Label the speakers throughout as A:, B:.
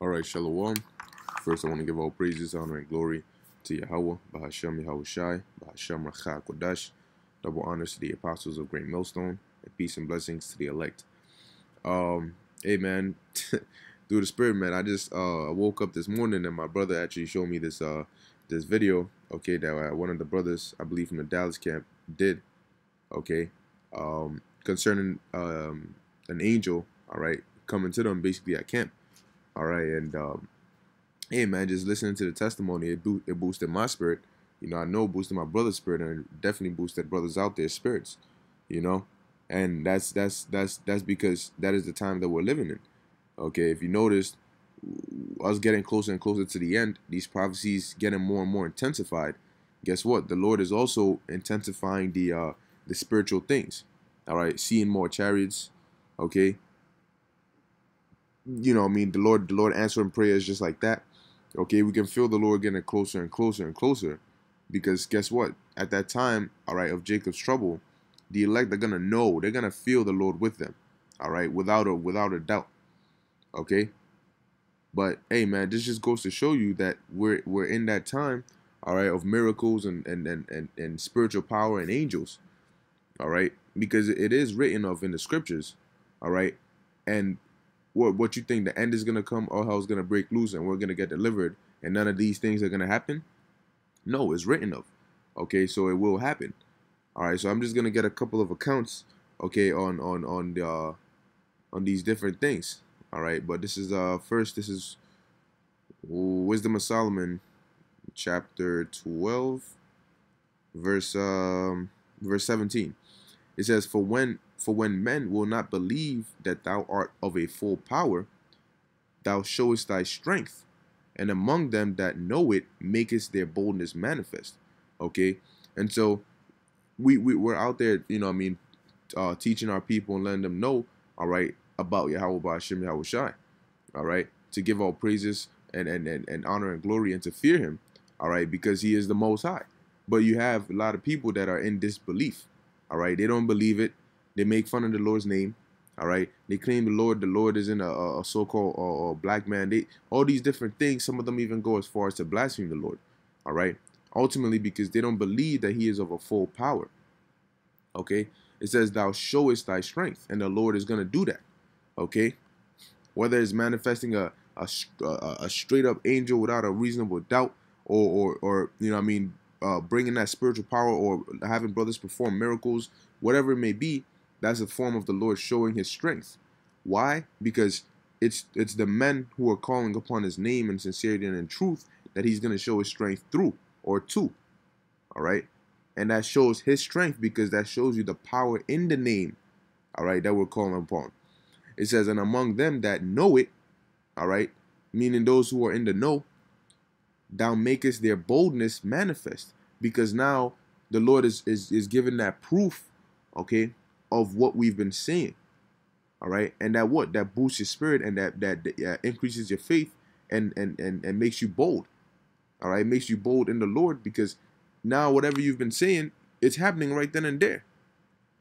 A: All right, Shalom. First, I want to give all praises, honor, and glory to Yahweh, Bahashem Yahweh Shai, Bahashem Racha Kodash. Double honors to the apostles of Great Millstone, and peace and blessings to the elect. Um, hey man, through the spirit, man, I just uh woke up this morning and my brother actually showed me this uh this video, okay, that uh, one of the brothers, I believe from the Dallas camp, did, okay, um, concerning um an angel, all right, coming to them basically at camp all right, and um, hey, man, just listening to the testimony, it, bo- it boosted my spirit. You know, I know boosted my brother's spirit, and definitely boosted brothers out there spirits. You know, and that's that's that's that's because that is the time that we're living in. Okay, if you noticed, us getting closer and closer to the end, these prophecies getting more and more intensified. Guess what? The Lord is also intensifying the uh, the spiritual things. All right, seeing more chariots. Okay, you know, I mean, the Lord, the Lord answering prayers just like that. Okay, we can feel the Lord getting closer and closer and closer, because guess what? At that time, all right, of Jacob's trouble, the elect are gonna know, they're gonna feel the Lord with them, all right, without a without a doubt. Okay, but hey, man, this just goes to show you that we're we're in that time, all right, of miracles and and and and, and spiritual power and angels, all right, because it is written of in the scriptures, all right, and what what you think the end is gonna come, all hell's gonna break loose, and we're gonna get delivered, and none of these things are gonna happen? No, it's written of. Okay, so it will happen. All right, so I'm just gonna get a couple of accounts, okay, on on on the uh, on these different things. All right, but this is uh first this is Wisdom of Solomon, chapter 12, verse um verse 17. It says, "For when for when men will not believe that thou art of a full power, thou showest thy strength, and among them that know it makest their boldness manifest. Okay, and so we, we we're out there, you know, I mean, uh, teaching our people and letting them know, all right, about Yahweh Ba'ashem Yahweh Shai, all right, to give all praises and, and, and, and honor and glory and to fear him, all right, because he is the most high. But you have a lot of people that are in disbelief, all right, they don't believe it, they make fun of the Lord's name. All right. They claim the Lord. The Lord is in a, a so-called uh, black man. They all these different things. Some of them even go as far as to blaspheme the Lord. All right. Ultimately, because they don't believe that He is of a full power. Okay. It says, "Thou showest thy strength," and the Lord is going to do that. Okay. Whether it's manifesting a a, a straight up angel without a reasonable doubt, or or, or you know, I mean, uh, bringing that spiritual power, or having brothers perform miracles, whatever it may be that's a form of the Lord showing his strength. Why? Because it's it's the men who are calling upon his name in sincerity and in truth that he's going to show his strength through or to. All right? And that shows his strength because that shows you the power in the name, all right, that we're calling upon. It says, and among them that know it, all right, meaning those who are in the know, thou makest their boldness manifest. Because now the Lord is, is, is giving that proof, okay, of what we've been saying. All right, and that what that boosts your spirit and that that uh, increases your faith and and and and makes you bold. All right, makes you bold in the Lord because now whatever you've been saying, it's happening right then and there.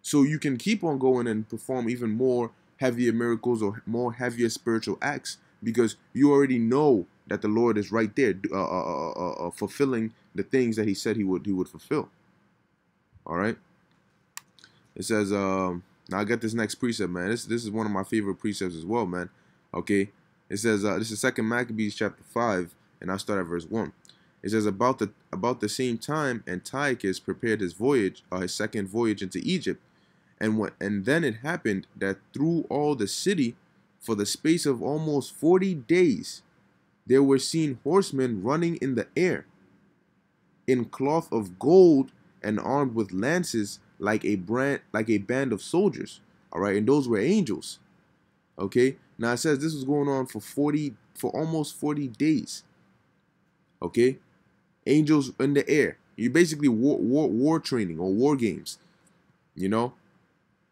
A: So you can keep on going and perform even more heavier miracles or more heavier spiritual acts because you already know that the Lord is right there, uh, uh, uh, uh fulfilling the things that He said He would He would fulfill. All right. It says, um, now I get this next precept, man. This this is one of my favorite precepts as well, man. Okay. It says, uh, this is Second Maccabees chapter five, and I start at verse one. It says about the about the same time Antiochus prepared his voyage, uh, his second voyage into Egypt, and what and then it happened that through all the city, for the space of almost forty days, there were seen horsemen running in the air, in cloth of gold and armed with lances like a brand like a band of soldiers. All right, and those were angels. Okay, now it says this was going on for 40 for almost 40 days. Okay, angels in the air. You basically war, war war training or war games. You know,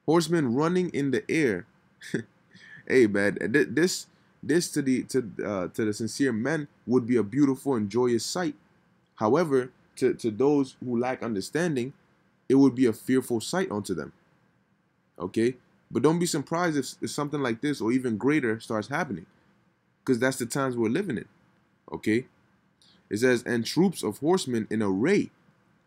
A: horsemen running in the air. hey man, this this to the to uh, to the sincere men would be a beautiful and joyous sight. However, to, to those who lack understanding, it would be a fearful sight unto them. Okay? But don't be surprised if, if something like this or even greater starts happening. because that's the times we're living in. Okay? It says, and troops of horsemen in array,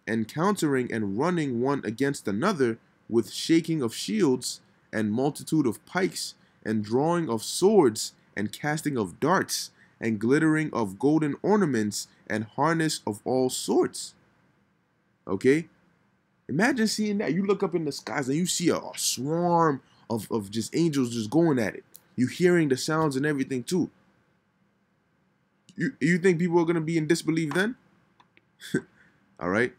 A: encountering and running one against another with shaking of shields and multitude of pikes and drawing of swords and casting of darts and glittering of golden ornaments and harness of all sorts. Okay? Imagine seeing that. You look up in the skies and you see a, a swarm of, of just angels just going at it. You hearing the sounds and everything too. You you think people are gonna be in disbelief then? All right.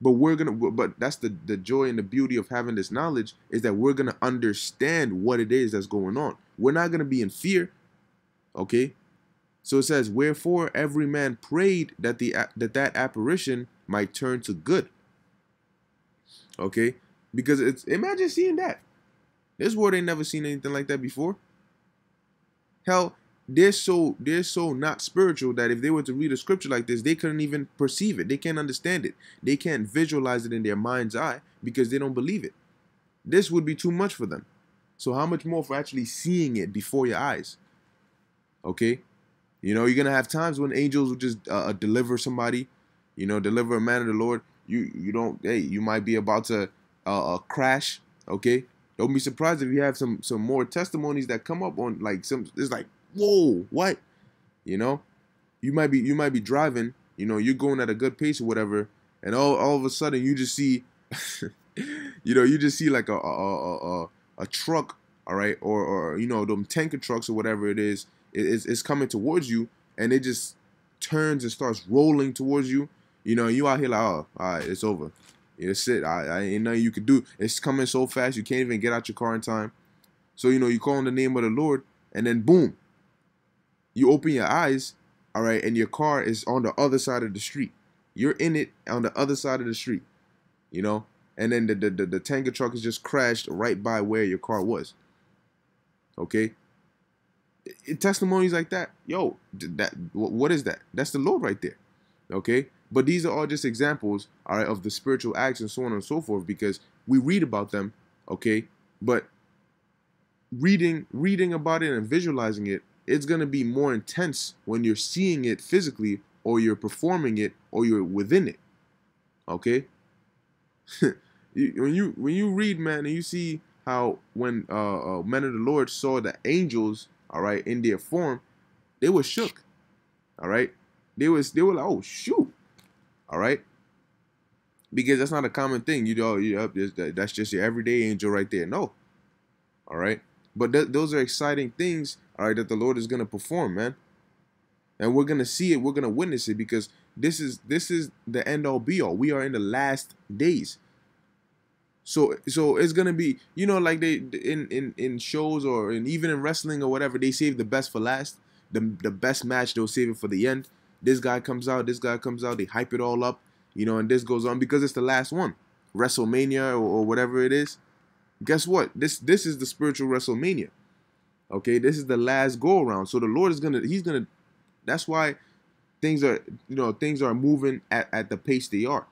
A: But we're gonna but that's the, the joy and the beauty of having this knowledge is that we're gonna understand what it is that's going on. We're not gonna be in fear. Okay. So it says, Wherefore every man prayed that the that that apparition might turn to good. Okay? Because it's imagine seeing that. This world ain't never seen anything like that before. Hell, they're so they're so not spiritual that if they were to read a scripture like this, they couldn't even perceive it. They can't understand it. They can't visualize it in their mind's eye because they don't believe it. This would be too much for them. So how much more for actually seeing it before your eyes? Okay? You know, you're gonna have times when angels will just uh, uh deliver somebody, you know, deliver a man of the Lord. You you don't hey, you might be about to uh, uh crash, okay? Don't be surprised if you have some some more testimonies that come up on like some it's like, whoa, what? You know? You might be you might be driving, you know, you're going at a good pace or whatever, and all, all of a sudden you just see you know, you just see like a a, a, a, a truck, all right, or or you know, them tanker trucks or whatever it is, it's, it's coming towards you, and it just turns and starts rolling towards you. You know, you out here like, oh, all right, it's over. It's it. I, I ain't nothing you can do. It's coming so fast you can't even get out your car in time. So you know you call on the name of the Lord, and then boom, you open your eyes, all right, and your car is on the other side of the street. You're in it on the other side of the street, you know, and then the the, the, the tanker truck is just crashed right by where your car was. Okay. It, testimonies like that, yo, that what is that? That's the Lord right there. Okay. But these are all just examples, all right, of the spiritual acts and so on and so forth, because we read about them, okay, but reading reading about it and visualizing it, it's gonna be more intense when you're seeing it physically or you're performing it or you're within it. Okay? when you when you read, man, and you see how when uh, uh, men of the Lord saw the angels, all right, in their form, they were shook. All right, they was they were like, oh shoot, all right? Because that's not a common thing. You know, you uh, that's just your everyday angel right there. No. All right? But th- those are exciting things, all right, that the Lord is going to perform, man. And we're going to see it, we're going to witness it because this is this is the end all be all. We are in the last days. So so it's gonna be you know like they in in in shows or in, even in wrestling or whatever they save the best for last. The the best match they'll save it for the end. This guy comes out, this guy comes out, they hype it all up, you know, and this goes on because it's the last one. WrestleMania or, or whatever it is. Guess what? This this is the spiritual WrestleMania. Okay, this is the last go around. So the Lord is gonna He's gonna that's why things are you know things are moving at, at the pace they are.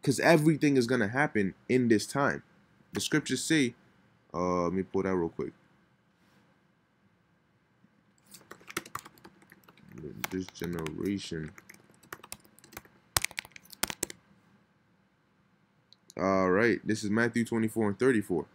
A: Because everything is gonna happen in this time. The scriptures say, uh let me pull that real quick. This generation. All right, this is Matthew 24 and 34.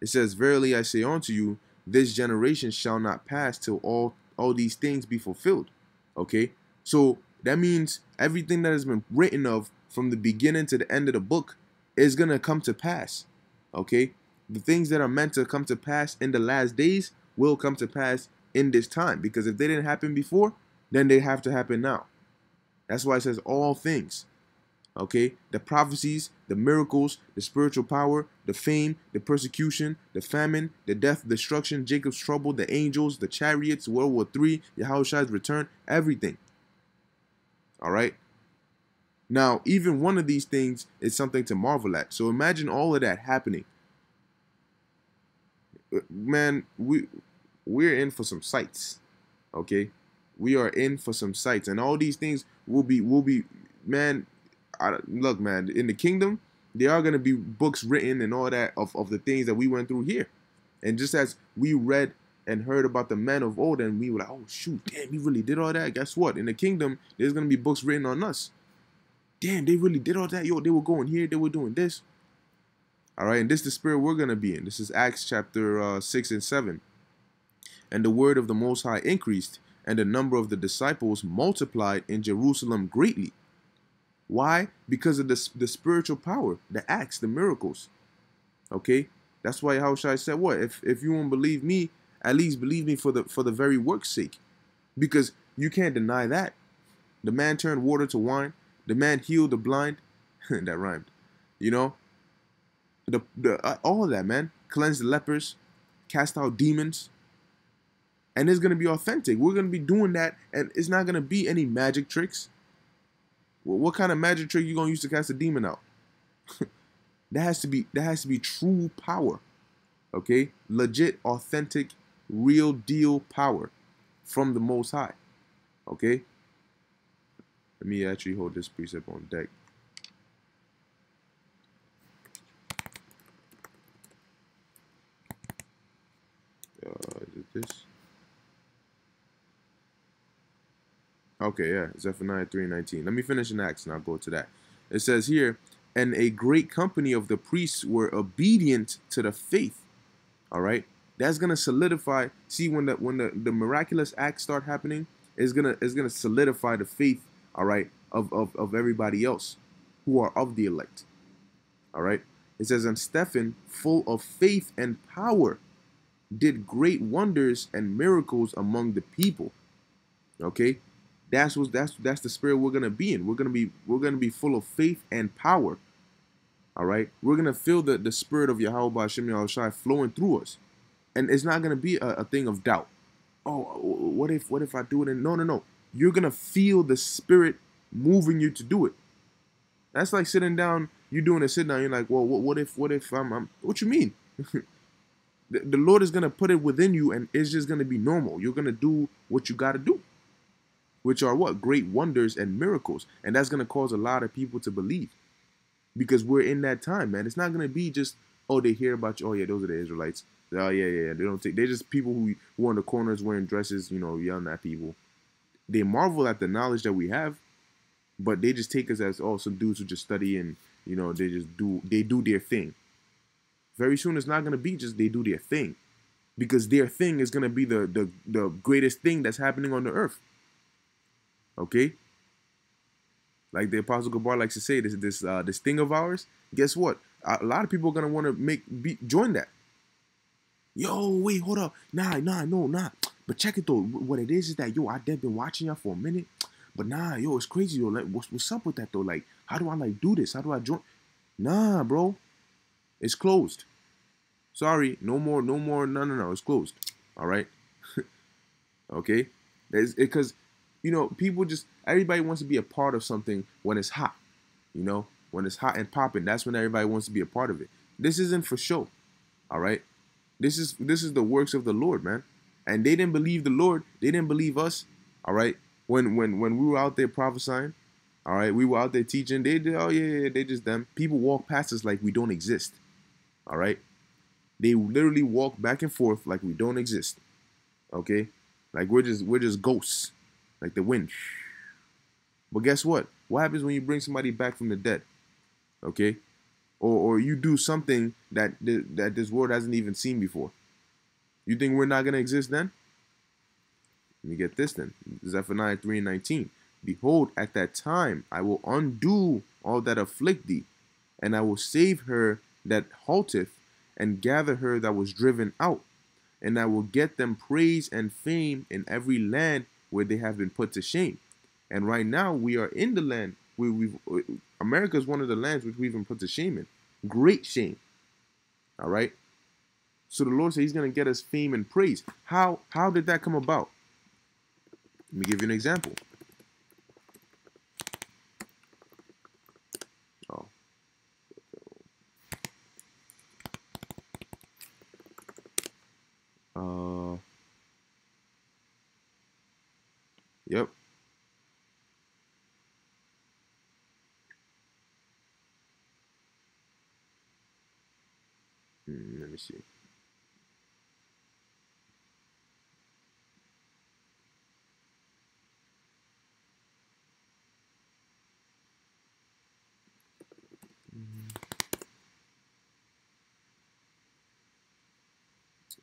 A: It says, Verily I say unto you, this generation shall not pass till all, all these things be fulfilled. Okay, so that means everything that has been written of from the beginning to the end of the book is going to come to pass. Okay, the things that are meant to come to pass in the last days will come to pass in this time because if they didn't happen before, then they have to happen now. That's why it says all things. Okay? The prophecies, the miracles, the spiritual power, the fame, the persecution, the famine, the death, destruction, Jacob's trouble, the angels, the chariots, World War III, Yahushua's return, everything. All right? Now, even one of these things is something to marvel at. So imagine all of that happening. Uh, man, we we're in for some sights. Okay? We are in for some sights, and all these things will be will be man. I, look, man, in the kingdom, there are gonna be books written and all that of, of the things that we went through here, and just as we read and heard about the men of old, and we were like, oh shoot, damn, he really did all that. Guess what? In the kingdom, there's gonna be books written on us. Damn, they really did all that. Yo, they were going here, they were doing this. All right, and this is the spirit we're gonna be in. This is Acts chapter uh, six and seven. And the word of the Most High increased, and the number of the disciples multiplied in Jerusalem greatly. Why? Because of the, the spiritual power, the acts, the miracles. Okay? That's why Yahushua said, what? If if you won't believe me, at least believe me for the for the very work's sake. Because you can't deny that. The man turned water to wine. The man healed the blind. that rhymed. You know? The, the uh, all of that, man. Cleanse the lepers, cast out demons. And it's gonna be authentic. We're gonna be doing that, and it's not gonna be any magic tricks. Well, what kind of magic trick you gonna use to cast a demon out? that has to be that has to be true power. Okay? Legit, authentic, real deal power from the most high. Okay? Let me actually hold this precept on deck. Uh, this? Okay, yeah, Zephaniah 3.19. Let me finish in Acts and I'll go to that. It says here, and a great company of the priests were obedient to the faith. All right, that's gonna solidify. See, when the when the, the miraculous acts start happening, it's gonna it's gonna solidify the faith. All right, of of of everybody else who are of the elect. All right, it says, and Stephen, full of faith and power, did great wonders and miracles among the people. Okay, that's what that's that's the spirit we're gonna be in. We're gonna be we're gonna be full of faith and power. All right, we're gonna feel the the spirit of Yahweh Hashem Yahushai flowing through us, and it's not gonna be a, a thing of doubt. Oh, what if what if I do it? And no, no, no. You're gonna feel the spirit moving you to do it. That's like sitting down. You're doing a sit down. You're like, well, what, what if what if I'm, I'm what you mean? the, the Lord is gonna put it within you, and it's just gonna be normal. You're gonna do what you gotta do which are what? Great wonders and miracles. And that's going to cause a lot of people to believe because we're in that time, man. It's not going to be just, oh, they hear about you. Oh, yeah, those are the Israelites. Oh, yeah, yeah, yeah. They don't take, they're just people who, who are in the corners wearing dresses, you know, yelling at people. They marvel at the knowledge that we have, but they just take us as, oh, some dudes who just study and, you know, they just do, they do their thing. Very soon it's not going to be just they do their thing because their thing is going to be the, the, the greatest thing that's happening on the earth. Okay? Like the Apostle Gabar likes to say, this this uh, this thing of ours. Guess what? A lot of people are gonna want to make be, join that. Yo, wait, hold up. Nah, nah, no, nah. But check it though. What it is is that yo, I've been watching y'all for a minute. But nah, yo, it's crazy yo. Like, what's what's up with that though? Like, how do I like do this? How do I join? Nah, bro. It's closed. Sorry, no more, no more. No, no, no. It's closed. All right. okay. Because you know, people just everybody wants to be a part of something when it's hot. You know, when it's hot and popping, that's when everybody wants to be a part of it. This isn't for show. All right? This is this is the works of the Lord, man. And they didn't believe the Lord. They didn't believe us. All right? When when when we were out there prophesying, all right, we were out there teaching. They did, oh yeah, yeah, they just them. People walk past us like we don't exist. All right? They literally walk back and forth like we don't exist. Okay? Like we're just we're just ghosts like the wind. But guess what? What happens when you bring somebody back from the dead? Okay? Or, or you do something that, that this world hasn't even seen before. You think we're not going to exist then? Let me get this then. Zephaniah 3 and 19. Behold, at that time I will undo all that afflict thee, and I will save her that halteth, and gather her that was driven out. And I will get them praise and fame in every land where they have been put to shame. And right now we are in the land where we've America is one of the lands which we've been put to shame in. Great shame. All right. So the Lord said He's going to get us fame and praise. How how did that come about? Let me give you an example. Oh. Uh. Yep. Mm, let me see.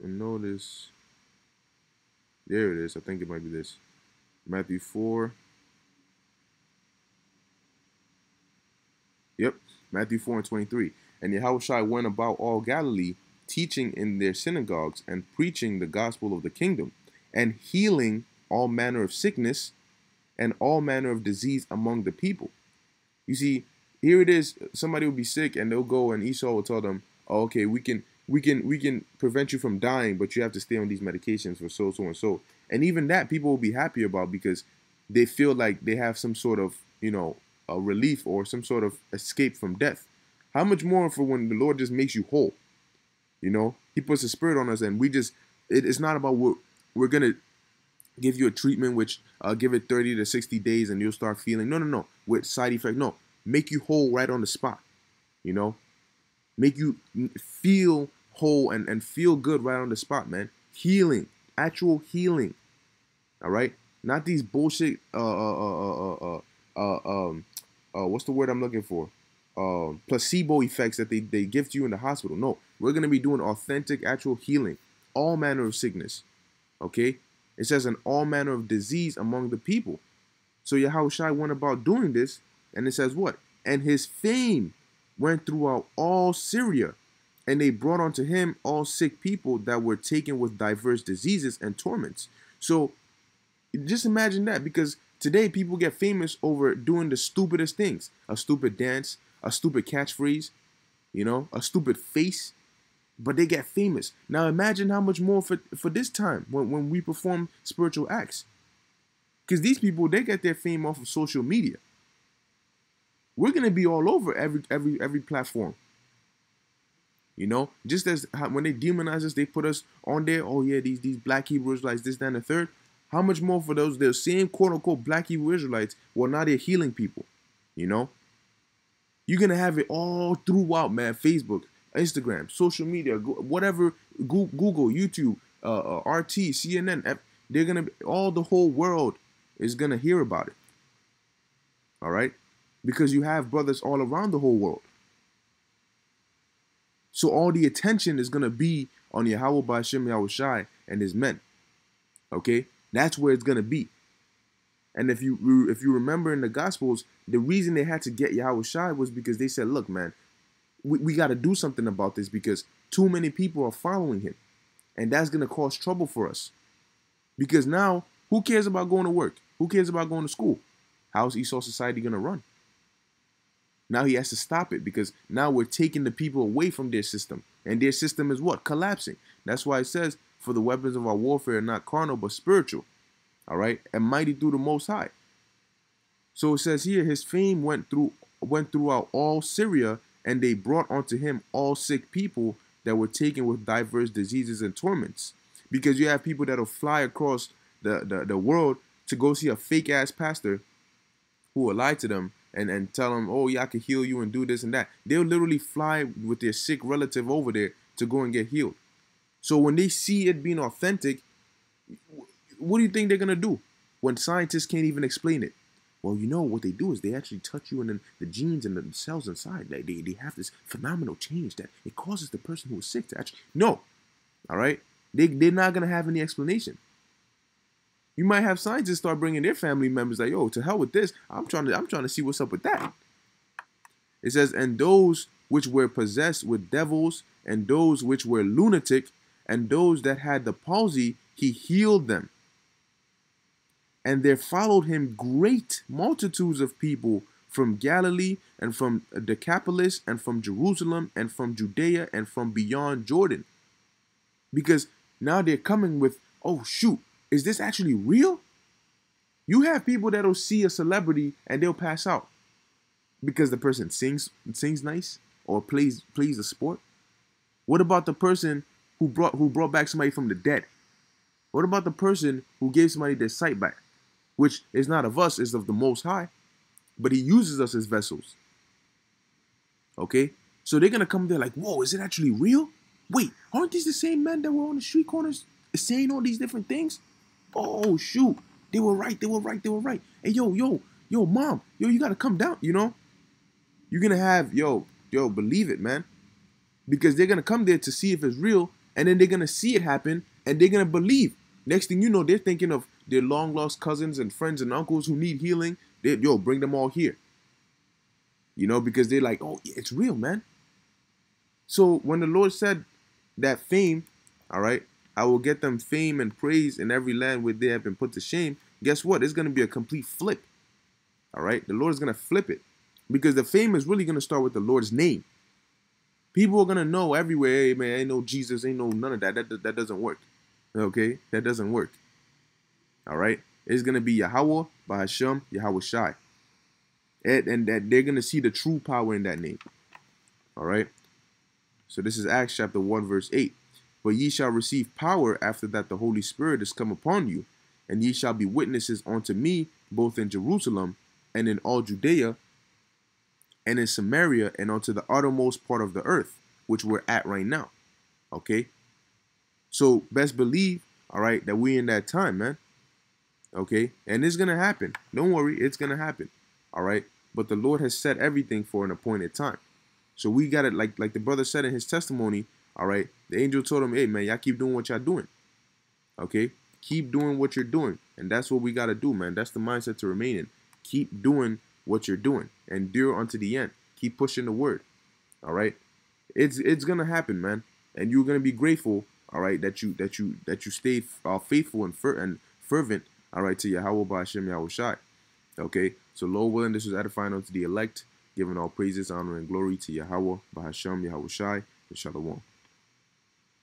A: and notice there it is I think it might be this Matthew 4. Yep, Matthew 4 and 23. And Yahushua went about all Galilee, teaching in their synagogues and preaching the gospel of the kingdom, and healing all manner of sickness and all manner of disease among the people. You see, here it is, somebody will be sick and they'll go and Esau will tell them, oh, okay, we can we can we can prevent you from dying, but you have to stay on these medications for so so and so. And even that people will be happy about because they feel like they have some sort of, you know, a relief or some sort of escape from death. How much more for when the Lord just makes you whole? You know, He puts a spirit on us, and we just it, it's not about what we're gonna give you a treatment which uh, give it 30 to 60 days and you'll start feeling no no no with side effect no make you whole right on the spot you know make you feel whole and, and feel good right on the spot man. Healing actual healing all right? Not these bullshit uh uh uh uh uh, uh um uh what's the word i'm looking for? Uh, placebo effects that they, they give to you in the hospital. No we're going to be doing authentic actual healing. All manner of sickness okay? It says an all manner of disease among the people. So Yahushua went about doing this, and it says what? And his fame went throughout all Syria, and they brought unto him all sick people that were taken with diverse diseases and torments. So just imagine that, because today people get famous over doing the stupidest things. A stupid dance, a stupid catchphrase, you know, a stupid face but they get famous. Now imagine how much more for, for this time when, when we perform spiritual acts. Because these people, they get their fame off of social media. We're gonna be all over every every every platform. You know, just as how, when they demonize us, they put us on there. Oh yeah, these these black Hebrew Israelites, this, that, and the third. How much more for those the same quote unquote black Hebrew Israelites? Well, now they're healing people. You know, you're gonna have it all throughout, man. Facebook, Instagram, social media, whatever, Google, YouTube, uh, uh RT, CNN, they're gonna, all the whole world is gonna hear about it. All right, because you have brothers all around the whole world. So all the attention is gonna be on Yahweh Ba'ashem Yahushai and his men. Okay, that's where it's gonna be. And if you if you remember in the Gospels, the reason they had to get Yahushai was because they said, "Look, man, we, we got to do something about this because too many people are following him. And that's going to cause trouble for us. Because now, who cares about going to work? Who cares about going to school? How's Esau society going to run? Now he has to stop it because now we're taking the people away from their system. And their system is what? Collapsing. That's why it says, for the weapons of our warfare are not carnal but spiritual. All right? And mighty through the most high. So it says here, his fame went through went throughout all Syria and they brought unto him all sick people that were taken with diverse diseases and torments. Because you have people that'll fly across the, the, the world to go see a fake ass pastor who will lie to them and, and tell them, oh, yeah, I can heal you and do this and that. They'll literally fly with their sick relative over there to go and get healed. So when they see it being authentic, what do you think they're going to do when scientists can't even explain it? Well, you know what they do is they actually touch you and then the genes and the cells inside. They, they, have this phenomenal change that it causes the person who is sick to actually no. All right, they they're not gonna have any explanation. You might have scientists start bringing their family members like, "Yo, to hell with this. I'm trying to I'm trying to see what's up with that." It says, "And those which were possessed with devils, and those which were lunatic, and those that had the palsy, he healed them." And there followed him great multitudes of people from Galilee and from Decapolis and from Jerusalem and from Judea and from beyond Jordan. Because now they're coming with, oh shoot, is this actually real? You have people that'll see a celebrity and they'll pass out because the person sings sings nice or plays plays a sport. What about the person who brought who brought back somebody from the dead? What about the person who gave somebody their sight back? which is not of us, is of the Most High, but He uses us as vessels. Okay? So they're to come there like, whoa, is it actually real? Wait, aren't these the same men that were on the street corners saying all these different things? Oh, shoot. They were right. They were right. They were right. Hey, yo, yo, yo, mom, yo, you got to come down, you know? You're to have, yo, yo, believe it, man. Because they're to come there to see if it's real. and then they're gonna see it happen, and they're gonna believe. Next thing you know, they're thinking of their long lost cousins and friends and uncles who need healing. They, yo, bring them all here. You know, because they're like, oh, it's real, man. So when the Lord said that fame, all right, I will get them fame and praise in every land where they have been put to shame. Guess what? It's going to be a complete flip. All right, the Lord is going to flip it because the fame is really going to start with the Lord's name. People are going to know everywhere, hey, man, ain't no Jesus, ain't no none of that. That, that doesn't work. Okay, that doesn't work. All right, it's going to be Yahweh, Bahasham, Yahweh Shai. And, and that they're going to see the true power in that name. All right. So this is Acts chapter 1, verse 8. But ye shall receive power after that the Holy Spirit is come upon you, and ye shall be witnesses unto me both in Jerusalem and in all Judea and in Samaria and unto the uttermost part of the earth, which we're at right now. Okay? So best believe, all right, that we're in that time, man. Okay? And it's gonna happen. Don't worry, it's gonna happen. All right. But the Lord has set everything for an appointed time. So we got it like like the brother said in his testimony, all right. The angel told him, hey man, y'all keep doing what y'all doing. Okay? Keep doing what you're doing. And that's what we gotta do, man. That's the mindset to remain in. Keep doing what you're doing. Endure unto the end. Keep pushing the word. All right. It's it's gonna happen, man. And you're gonna be grateful, all right, that you that you that you stayed uh, faithful and fer- and fervent, all right, to Yahweh Ba'ashem Yahweh Shai. Okay, so Lord willing, this was edifying unto the elect, giving all praises, honor, and glory to Yahweh, Bahasham, Yahweh Shai, Shalom.